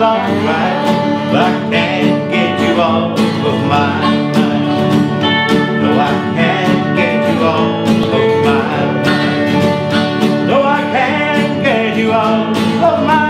long I but I can't get you off of my mind. No, I can't get you off of my mind. No, I can't get you off of my